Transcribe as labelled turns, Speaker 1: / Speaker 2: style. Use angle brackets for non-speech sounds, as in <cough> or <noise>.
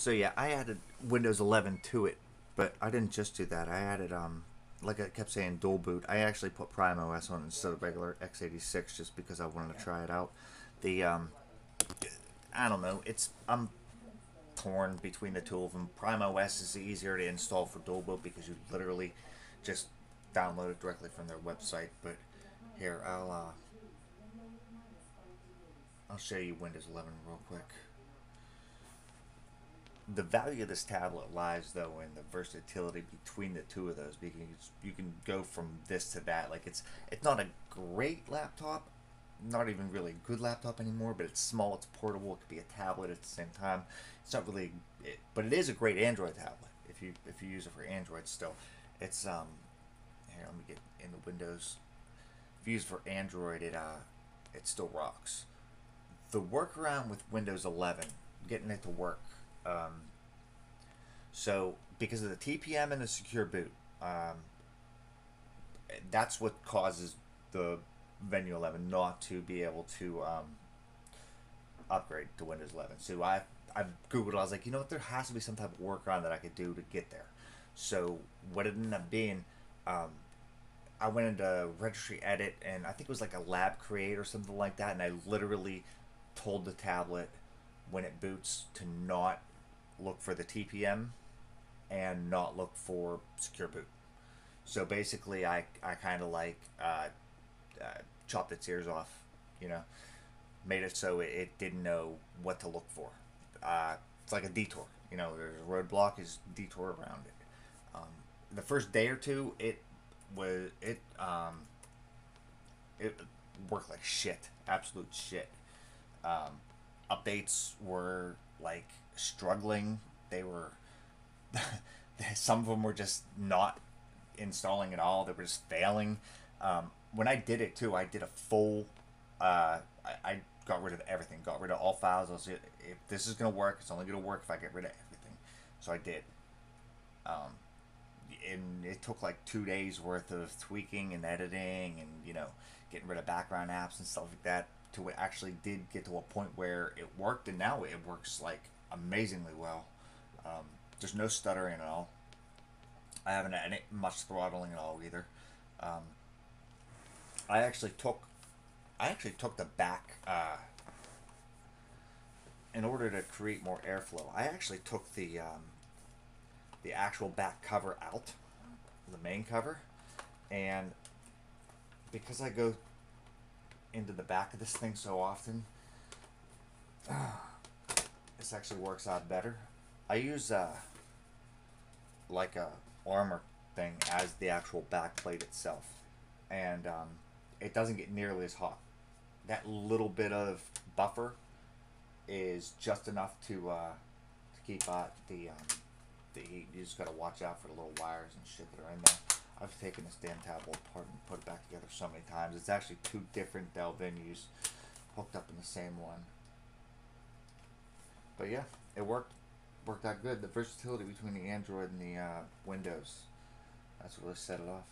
Speaker 1: So yeah, I added Windows 11 to it, but I didn't just do that. I added um, like I kept saying, dual boot. I actually put Prime OS on instead of regular x86 just because I wanted to try it out. The um, I don't know. It's I'm torn between the two of them. Prime OS is easier to install for dual boot because you literally just download it directly from their website. But here, I'll uh, I'll show you Windows 11 real quick. The value of this tablet lies though in the versatility between the two of those because you can go from this to that. Like it's it's not a great laptop, not even really a good laptop anymore, but it's small, it's portable, it could be a tablet at the same time. It's not really, it, but it is a great Android tablet if you if you use it for Android still. It's um here let me get in the Windows. If you use it for Android, it uh it still rocks. The workaround with Windows 11, getting it to work. Um, so because of the TPM and the secure boot, um, that's what causes the Venue 11 not to be able to um, upgrade to Windows 11. So I I googled. I was like, you know what? There has to be some type of workaround that I could do to get there. So what it ended up being, um, I went into registry edit, and I think it was like a lab create or something like that, and I literally told the tablet when it boots to not look for the TPM and not look for secure boot. So basically, I, I kind of like uh, uh, chopped its ears off, you know, made it so it, it didn't know what to look for. Uh, it's like a detour, you know, there's a roadblock, is detour around it. Um, the first day or two, it was it um, it worked like shit, absolute shit. Um, updates were like struggling. They were <laughs> some of them were just not installing at all. They were just failing. Um, when I did it too, I did a full. Uh, I, I got rid of everything. Got rid of all files. I was if this is gonna work, it's only gonna work if I get rid of everything. So I did. Um, and it took like two days worth of tweaking and editing and you know getting rid of background apps and stuff like that to it actually did get to a point where it worked and now it works like amazingly well. Um, there's no stuttering at all. I haven't had any much throttling at all either. Um, i actually took i actually took the back uh, in order to create more airflow i actually took the um, the actual back cover out, the main cover, and because I go into the back of this thing so often, <sighs> this actually works out better. I use uh, like a armor thing as the actual back plate itself, and um, it doesn't get nearly as hot. That little bit of buffer is just enough to uh, to keep out the um, the heat. You just gotta watch out for the little wires and shit that are in there. I've taken this damn tablet apart and put it back together so many times. It's actually two different Dell venues hooked up in the same one. But yeah, it worked. Worked out good. The versatility between the Android and the uh, Windows. That's what really set it off.